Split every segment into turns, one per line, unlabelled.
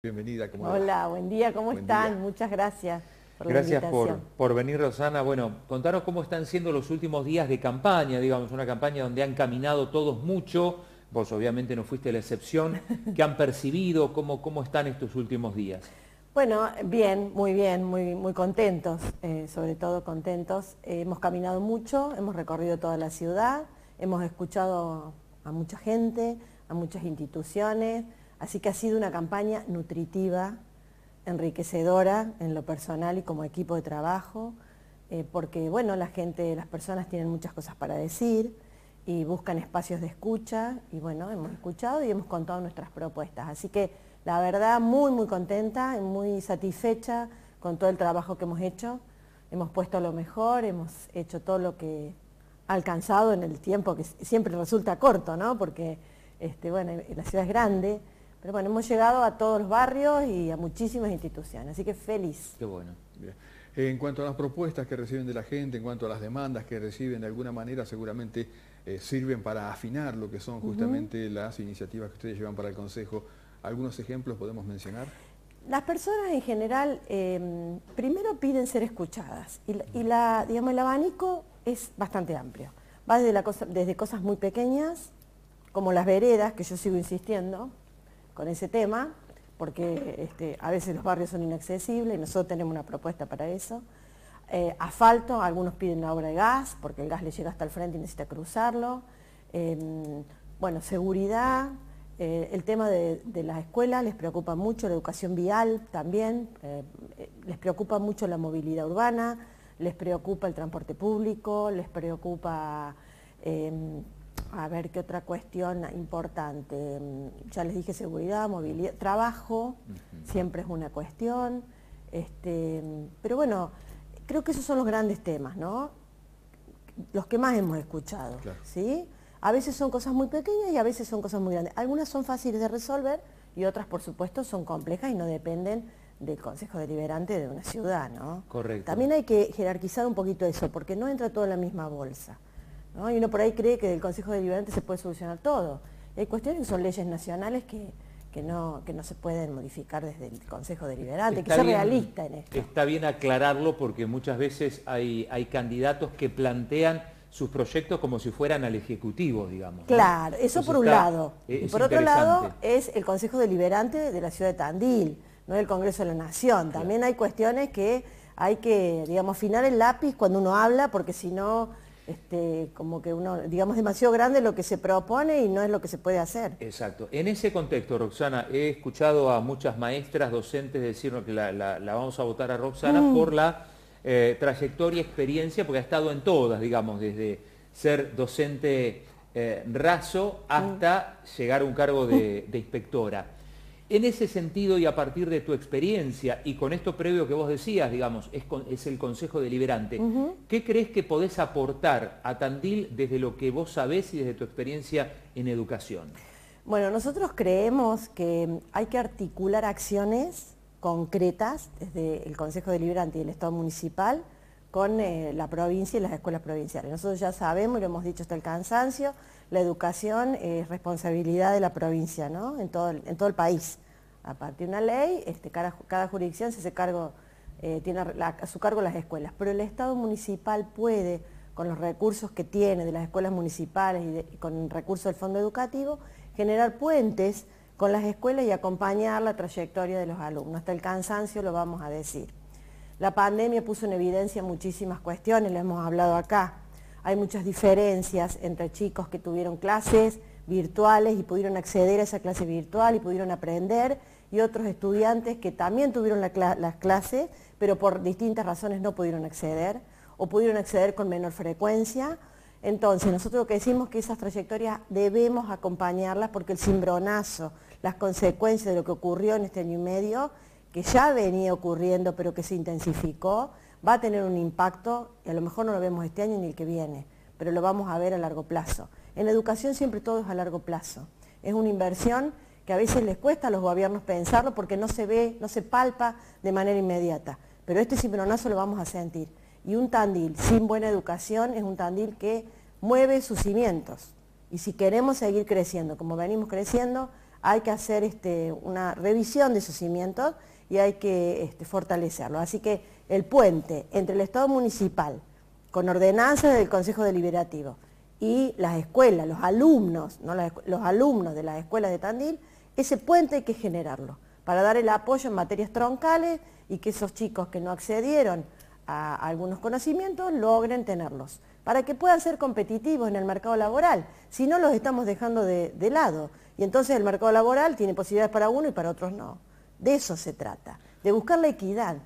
Bienvenida.
¿cómo Hola, buen día, ¿cómo están? Muchas gracias.
Por gracias por, por, venir, Rosana. Bueno, contanos cómo están siendo los últimos días de campaña, digamos, una campaña donde han caminado todos mucho, vos obviamente no fuiste la excepción, ¿qué han percibido? ¿Cómo, cómo están estos últimos días?
Bueno, bien, muy bien, muy, muy contentos, eh, sobre todo contentos. hemos caminado mucho, hemos recorrido toda la ciudad, hemos escuchado a mucha gente, a muchas instituciones, Así que ha sido una campaña nutritiva, enriquecedora en lo personal y como equipo de trabajo, eh, porque bueno, la gente, las personas tienen muchas cosas para decir y buscan espacios de escucha y bueno, hemos escuchado y hemos contado nuestras propuestas. Así que la verdad muy muy contenta y muy satisfecha con todo el trabajo que hemos hecho. Hemos puesto lo mejor, hemos hecho todo lo que ha alcanzado en el tiempo que siempre resulta corto, ¿no? Porque este, bueno, la ciudad es grande pero bueno, hemos llegado a todos los barrios y a muchísimas instituciones, así que feliz.
Qué bueno.
En cuanto a las propuestas que reciben de la gente, en cuanto a las demandas que reciben, de alguna manera seguramente eh, sirven para afinar lo que son justamente las iniciativas que ustedes llevan para el Consejo. ¿Algunos ejemplos podemos mencionar?
Las personas en general em, primero piden ser escuchadas y, la, digamos, el abanico es bastante amplio. Va desde, la desde cosas muy pequeñas, como las veredas, que yo sigo insistiendo, con ese tema, porque este, a veces los barrios son inaccesibles y nosotros tenemos una propuesta para eso. Eh, asfalto, algunos piden la obra de gas, porque el gas le llega hasta el frente y necesita cruzarlo. Em, bueno, seguridad, eh, el tema de, las escuelas les preocupa mucho, la educación vial también, eh, les preocupa mucho la movilidad urbana, les preocupa el transporte público, les preocupa em, a ver qué otra cuestión importante. Mm, ya les dije seguridad, movilidad, trabajo, siempre es una cuestión. Este, pero bueno, creo que esos son los grandes temas, ¿no? Los que más hemos escuchado, ¿sí? A veces son cosas muy pequeñas y a veces son cosas muy grandes. Algunas son fáciles de resolver y otras, por supuesto, son complejas y no dependen del Consejo Deliberante de una ciudad, ¿no?
Correcto.
También hay que jerarquizar un poquito eso, porque no entra todo en la misma bolsa. Y uno por ahí cree que del Consejo Deliberante se puede solucionar todo. hay cuestiones que son leyes nacionales que, no, que no se pueden modificar desde el Consejo Deliberante, que ser realista en esto.
Está bien aclararlo porque muchas veces hay, hay candidatos que plantean sus proyectos como si fueran al Ejecutivo, digamos.
Claro, eso por un lado. y por otro lado es el Consejo Deliberante de la ciudad de Tandil, no el Congreso de la Nación. También hay cuestiones que hay que, digamos, afinar el lápiz cuando uno habla, porque si no este, como que uno, digamos, demasiado grande lo que se propone y no es lo que se puede hacer.
Exacto. En ese contexto, Roxana, he escuchado a muchas maestras, docentes decirnos que la, vamos a votar a Roxana mm. por la eh, trayectoria, experiencia, porque ha estado en todas, digamos, desde ser docente eh, raso hasta mm. llegar a un cargo de inspectora. En ese sentido y a partir de tu experiencia y con esto previo que vos decías, digamos, es, el Consejo Deliberante, ¿qué crees que podés aportar a Tandil desde lo que vos sabés y desde tu experiencia en educación?
Bueno, nosotros creemos que hay que articular acciones concretas desde el Consejo Deliberante y el Estado Municipal con eh, la provincia y las escuelas provinciales. Nosotros ya sabemos, y lo hemos dicho hasta el cansancio, la educación es responsabilidad de la provincia, ¿no? En todo el, país. A partir de una ley, este, cada, jurisdicción se hace cargo, eh, tiene a su cargo las escuelas, pero el Estado municipal puede, con los recursos que tiene de las escuelas municipales y, con recursos del fondo educativo, generar puentes con las escuelas y acompañar la trayectoria de los alumnos. Hasta el cansancio lo vamos a decir. La pandemia puso en evidencia muchísimas cuestiones, lo hemos hablado acá. Hay muchas diferencias entre chicos que tuvieron clases virtuales y pudieron acceder a esa clase virtual y pudieron aprender, y otros estudiantes que también tuvieron las clases, pero por distintas razones no pudieron acceder, o pudieron acceder con menor frecuencia. Entonces, nosotros lo que decimos es que esas trayectorias debemos acompañarlas porque el cimbronazo, las consecuencias de lo que ocurrió en este año y medio, que ya venía ocurriendo pero que se intensificó, va a tener un impacto, y a lo mejor no lo vemos este año ni el que viene, pero lo vamos a ver a largo plazo. En la educación siempre todo es a largo plazo. Es una inversión que a veces les cuesta a los gobiernos pensarlo porque no se ve, no se palpa de manera inmediata. Pero este cimbronazo lo vamos a sentir. Y un Tandil sin buena educación es un Tandil que mueve sus cimientos. Y si queremos seguir creciendo como venimos creciendo, hay que hacer este, una revisión de esos cimientos y hay que este, fortalecerlo. Así que el puente entre el Estado municipal, con ordenanzas del Consejo Deliberativo, y las escuelas, los alumnos, ¿no? los alumnos de las escuelas de Tandil, ese puente hay que generarlo para dar el apoyo en materias troncales y que esos chicos que no accedieron a algunos conocimientos logren tenerlos, para que puedan ser competitivos en el mercado laboral, si no los estamos dejando de, lado. Y entonces el mercado laboral tiene posibilidades para uno y para otros no. De eso se trata, de buscar la equidad.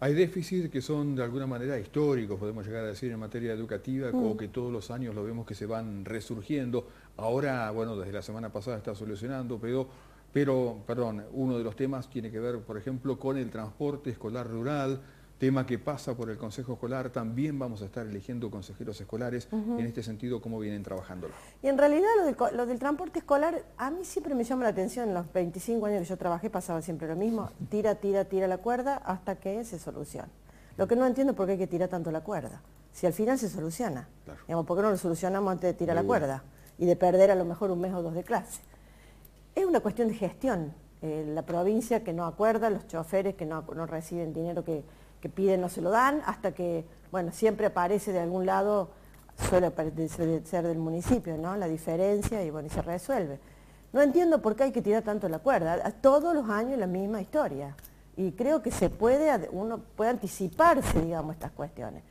Hay déficits que son de alguna manera históricos, podemos llegar a decir, en materia educativa, mm. que todos los años lo vemos que se van resurgiendo. Ahora, bueno, desde la semana pasada está solucionando, pero pero, perdón, uno de los temas tiene que ver, por ejemplo, con el transporte escolar rural, tema que pasa por el Consejo Escolar, también vamos a estar eligiendo consejeros escolares, en este sentido, cómo vienen trabajándolo.
Y en realidad lo del, transporte escolar, a mí siempre me llama la atención, en los 25 años que yo trabajé pasaba siempre lo mismo, tira, tira, tira la cuerda hasta que se soluciona. Lo que no entiendo es por qué hay que tirar tanto la cuerda, si al final se soluciona. ¿Por qué no lo solucionamos antes de tirar la cuerda? Y de perder a lo mejor un mes o dos de clase. Es una cuestión de gestión. Eh, la provincia que no acuerda, los choferes que no, reciben dinero que, piden no se lo dan, hasta que, bueno, siempre aparece de algún lado, suele ser del municipio, ¿no? La diferencia y bueno, y se resuelve. No entiendo por qué hay que tirar tanto la cuerda. Todos los años la misma historia. Y creo que se puede, uno puede anticiparse, digamos, estas cuestiones.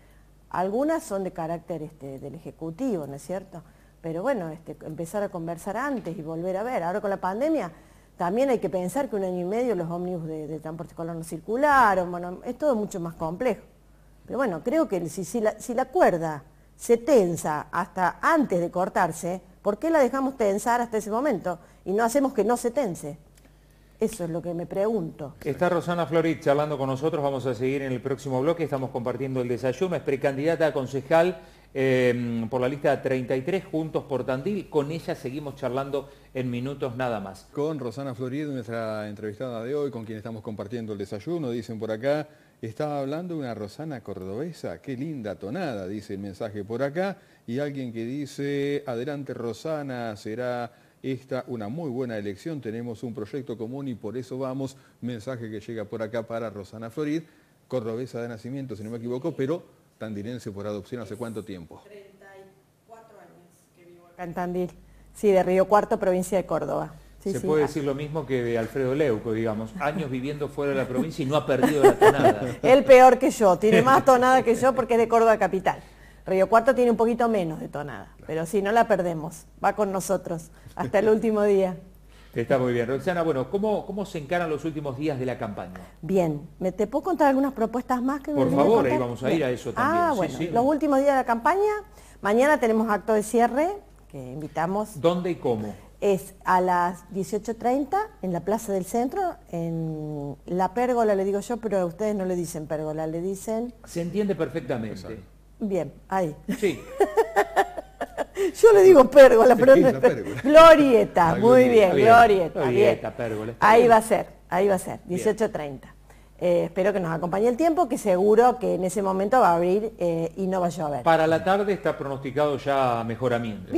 Algunas son de carácter este, del Ejecutivo, ¿no es cierto? Pero bueno, este, empezar a conversar antes y volver a ver. Ahora con la pandemia también hay que pensar que un año y medio los ómnibus de, transporte escolar no circularon, bueno, es todo mucho más complejo. Pero bueno, creo que si, la, si la cuerda se tensa hasta antes de cortarse, ¿por qué la dejamos tensar hasta ese momento y no hacemos que no se tense? Eso es lo que me pregunto.
Está Rosana Florit charlando con nosotros, vamos a seguir en el próximo bloque, estamos compartiendo el desayuno, es precandidata a concejal Em, por la lista 33, Juntos por Tandil. Con ella seguimos charlando en minutos nada más.
Con Rosana Florido, nuestra entrevistada de hoy, con quien estamos compartiendo el desayuno, dicen por acá, estaba hablando una Rosana cordobesa, qué linda tonada, dice el mensaje por acá, y alguien que dice, adelante Rosana, será esta una muy buena elección, tenemos un proyecto común y por eso vamos, mensaje que llega por acá para Rosana Florid, cordobesa de nacimiento, si no me equivoco, pero tandilense por adopción hace cuánto tiempo?
34 años que vivo acá en Tandil. Sí, de Río Cuarto, provincia de Córdoba.
Se puede decir lo mismo que de Alfredo Leuco, digamos, años viviendo fuera de la provincia y no ha perdido la tonada.
Él peor que yo, tiene más tonada que yo porque es de Córdoba capital. Río Cuarto tiene un poquito menos de tonada, pero sí, no la perdemos, va con nosotros hasta el último día.
Está muy bien. Roxana, bueno, ¿cómo, ¿cómo se encaran los últimos días de la campaña?
Bien, ¿me te puedo contar algunas propuestas más que
Por favor, ahí vamos a ir a eso también.
Ah, bueno, los últimos días de la campaña, mañana tenemos acto de cierre, que invitamos.
¿Dónde y cómo?
Es a las 18.30 en la Plaza del Centro, en la pérgola le digo yo, pero ustedes no le dicen pérgola, le dicen...
Se entiende perfectamente.
Bien, ahí.
Sí.
Yo le digo pérgola, pero no es Glorieta, muy bien, glorieta. Glorieta, pérgola. Ahí va a ser, ahí va a ser, 18.30. Eh, espero que nos acompañe el tiempo, que seguro que en ese momento va a abrir eh, y no va a llover.
Para la tarde está pronosticado ya mejoramiento.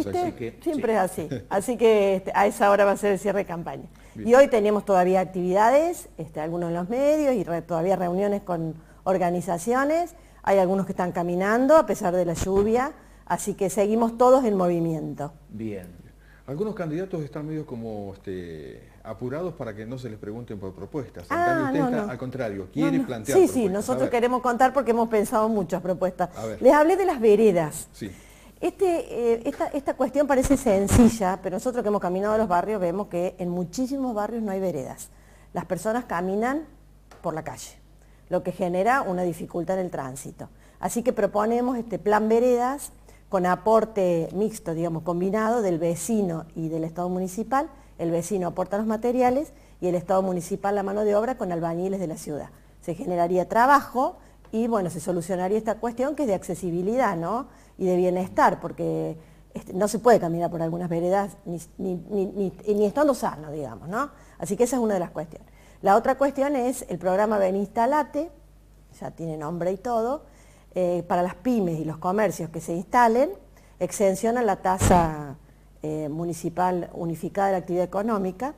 Siempre es así. Así que este, a esa hora va a ser el cierre de campaña. Y hoy tenemos todavía actividades, este, algunos en los medios y todavía reuniones con organizaciones. Hay algunos que están caminando a pesar de la lluvia. Así que seguimos todos en movimiento.
Bien.
Algunos candidatos están medio como este, apurados para que no se les pregunten por propuestas. Ah, al contrario, quiere plantear
Sí, sí, nosotros queremos contar porque hemos pensado muchas propuestas. Les hablé de las veredas.
Sí.
Este, eh, esta, cuestión parece sencilla, pero nosotros que hemos caminado a los barrios vemos que en muchísimos barrios no hay veredas. Las personas caminan por la calle, lo que genera una dificultad en el tránsito. Así que proponemos este plan veredas con aporte mixto, digamos, combinado del vecino y del Estado municipal. El vecino aporta los materiales y el Estado municipal la mano de obra con albañiles de la ciudad. Se generaría trabajo y, bueno, se solucionaría esta cuestión que es de accesibilidad, ¿no? Y de bienestar, porque este, no se puede caminar por algunas veredas ni, ni, estando sano, digamos, ¿no? Así que esa es una de las cuestiones. La otra cuestión es el programa Benistalate, ya tiene nombre y todo, eh, para las pymes y los comercios que se instalen, exención a la tasa eh, municipal unificada de la actividad económica,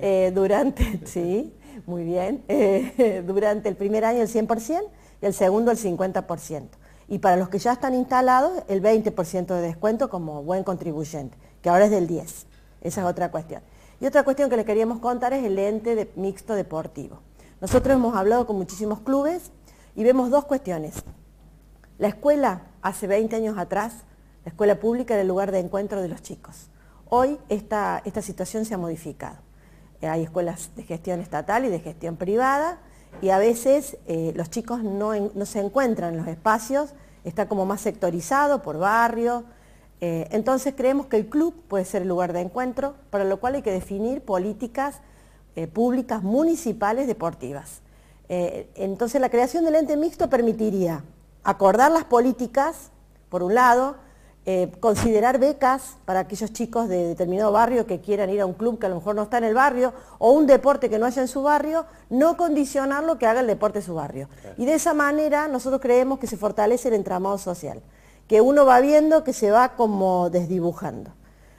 eh, durante, sí, muy bien, durante el primer año el 100% y el segundo el 50%. Y para los que ya están instalados, el 20% de descuento como buen contribuyente, que ahora es del 10%. Esa es otra cuestión. Y otra cuestión que le queríamos contar es el ente mixto deportivo. Nosotros hemos hablado con muchísimos clubes y vemos dos cuestiones. La escuela, hace 20 años atrás, la escuela pública era el lugar de encuentro de los chicos. Hoy esta, situación se ha modificado. Eh, hay escuelas de gestión estatal y de gestión privada y a veces eh, los chicos no, no, se encuentran en los espacios, está como más sectorizado por barrio. Eh, entonces creemos que el club puede ser el lugar de encuentro, para lo cual hay que definir políticas públicas municipales deportivas. entonces la creación del ente mixto permitiría acordar las políticas, por un lado, eh, considerar becas para aquellos chicos de determinado barrio que quieran ir a un club que a lo mejor no está en el barrio, o un deporte que no haya en su barrio, no condicionarlo que haga el deporte en su barrio. Y de esa manera nosotros creemos que se fortalece el entramado social, que uno va viendo que se va como desdibujando.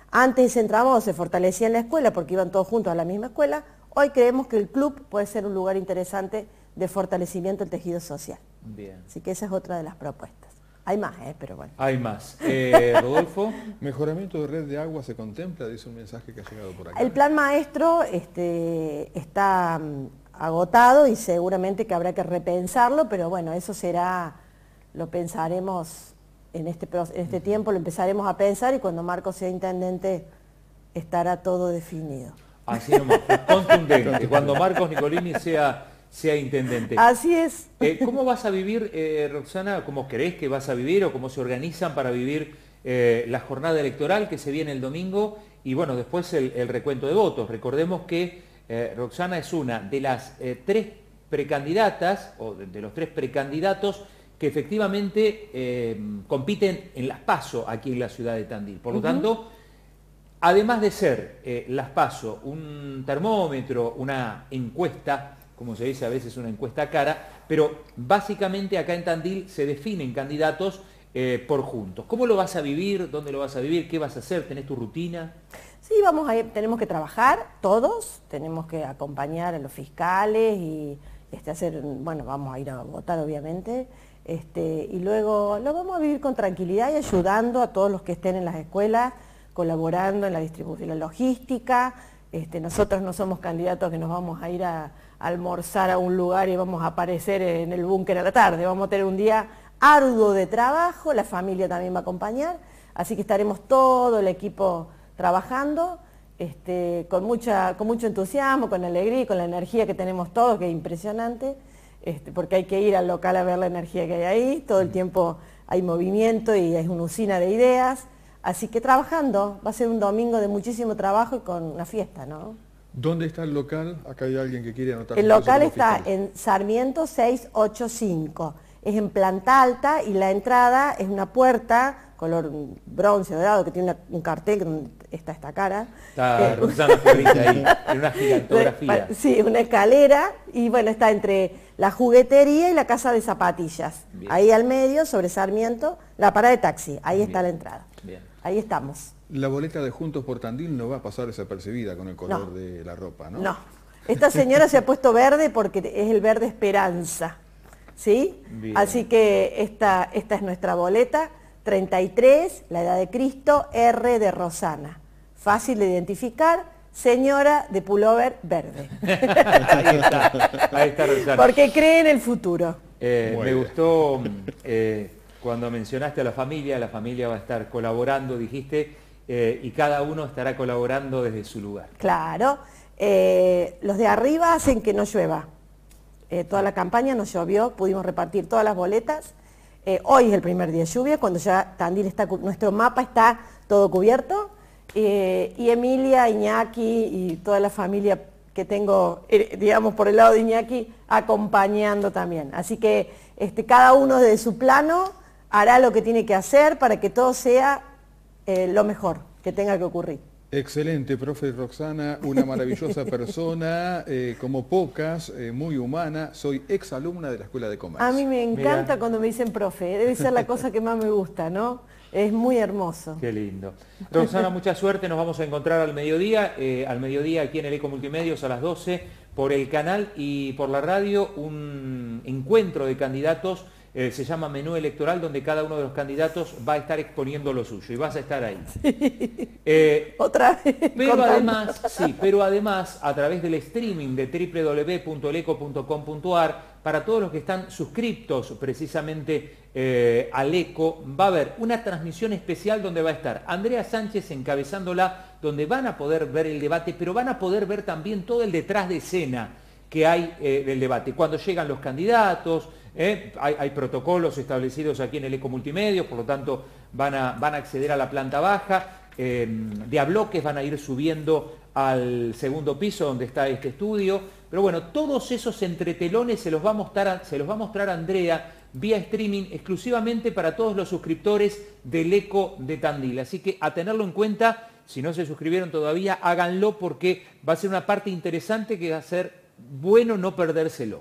Antes ese entramado se fortalecía en la escuela porque iban todos juntos a la misma escuela, hoy creemos que el club puede ser un lugar interesante de fortalecimiento del tejido social. Bien. Así que esa es otra de las propuestas. Hay más, ¿eh? pero bueno.
Hay más. Eh, Rodolfo.
Mejoramiento de red de agua se contempla, dice un mensaje que ha llegado por acá.
El plan maestro este, está mm, agotado y seguramente que habrá que repensarlo, pero bueno, eso será, lo pensaremos en este, en este tiempo, lo empezaremos a pensar y cuando Marcos sea intendente estará todo definido.
Así nomás, contundente. cuando Marcos Nicolini sea sea intendente.
Así es.
Eh, ¿Cómo vas a vivir, eh, Roxana, cómo crees que vas a vivir o cómo se organizan para vivir eh, la jornada electoral que se viene el domingo y bueno, después el, recuento de votos? Recordemos que Roxana es una de las tres precandidatas o de, los tres precandidatos que efectivamente compiten en las PASO aquí en la ciudad de Tandil. Por lo tanto, además de ser las PASO un termómetro, una encuesta, como se dice a veces una encuesta cara, pero básicamente acá en Tandil se definen candidatos eh, por juntos. ¿Cómo lo vas a vivir? ¿Dónde lo vas a vivir? ¿Qué vas a hacer? ¿Tenés tu rutina?
Sí, vamos a tenemos que trabajar todos, tenemos que acompañar a los fiscales y este, hacer, bueno, vamos a ir a votar obviamente, este, y luego lo vamos a vivir con tranquilidad y ayudando a todos los que estén en las escuelas, colaborando en la distribución, la logística. Este, nosotros no somos candidatos que nos vamos a ir a, almorzar a un lugar y vamos a aparecer en el búnker a la tarde. Vamos a tener un día arduo de trabajo, la familia también va a acompañar, así que estaremos todo el equipo trabajando este, con, mucha, con mucho entusiasmo, con alegría y con la energía que tenemos todos, que es impresionante, este, porque hay que ir al local a ver la energía que hay ahí, todo el tiempo hay movimiento y es una usina de ideas, así que trabajando, va a ser un domingo de muchísimo trabajo y con una fiesta, ¿no?
¿Dónde está el local? Acá hay alguien que quiere anotar.
El local está en Sarmiento 685. Es en planta alta y la entrada es una puerta color bronce dorado que tiene un cartel donde está esta cara.
Está eh, ahí, en una gigantografía.
Sí, una escalera y bueno, está entre la juguetería y la casa de zapatillas. Ahí al medio, sobre Sarmiento, la parada de taxi. Ahí está la entrada. Bien. Ahí estamos.
La boleta de Juntos por Tandil no va a pasar desapercibida con el color de la ropa, ¿no?
No. Esta señora se ha puesto verde porque es el verde esperanza. ¿Sí? Así que esta, esta es nuestra boleta. 33, la edad de Cristo, R de Rosana. Fácil de identificar, señora de pullover verde. ahí está, ahí está Rosana. Porque cree en el futuro.
Eh, me gustó eh, cuando mencionaste a la familia, la familia va a estar colaborando, dijiste, eh, y cada uno estará colaborando desde su lugar.
Claro, eh, los de arriba hacen que no llueva. Eh, toda la campaña nos llovió, pudimos repartir todas las boletas. hoy es el primer día de lluvia, cuando ya Tandil está, nuestro mapa está todo cubierto. y Emilia, Iñaki y toda la familia que tengo, digamos, por el lado de Iñaki, acompañando también. Así que este, cada uno de su plano hará lo que tiene que hacer para que todo sea eh, lo mejor que tenga que ocurrir.
Excelente, profe Roxana, una maravillosa persona, eh, como pocas, eh, muy humana. Soy exalumna de la Escuela de Comercio.
A mí me encanta cuando me dicen profe, debe ser la cosa que más me gusta, ¿no? Es muy hermoso.
Qué lindo. Roxana, mucha suerte, nos vamos a encontrar al mediodía, eh, al mediodía aquí en el Eco Multimedios a las 12, por el canal y por la radio, un encuentro de candidatos eh, se llama menú electoral, donde cada uno de los candidatos va a estar exponiendo lo suyo y vas a estar ahí.
Eh, Otra vez.
Pero además, sí, pero además, a través del streaming de www.eleco.com.ar, para todos los que están suscriptos precisamente eh, al ECO, va a haber una transmisión especial donde va a estar Andrea Sánchez encabezándola, donde van a poder ver el debate, pero van a poder ver también todo el detrás de escena que hay del debate. Cuando llegan los candidatos, ¿eh? hay, protocolos establecidos aquí en el Eco Multimedio, por lo tanto van a, van a acceder a la planta baja, em, de a bloques van a ir subiendo al segundo piso donde está este estudio. Pero bueno, todos esos entretelones se los va a mostrar, se los va a mostrar Andrea vía streaming exclusivamente para todos los suscriptores del Eco de Tandil. Así que a tenerlo en cuenta, si no se suscribieron todavía, háganlo porque va a ser una parte interesante que va a ser bueno no perdérselo.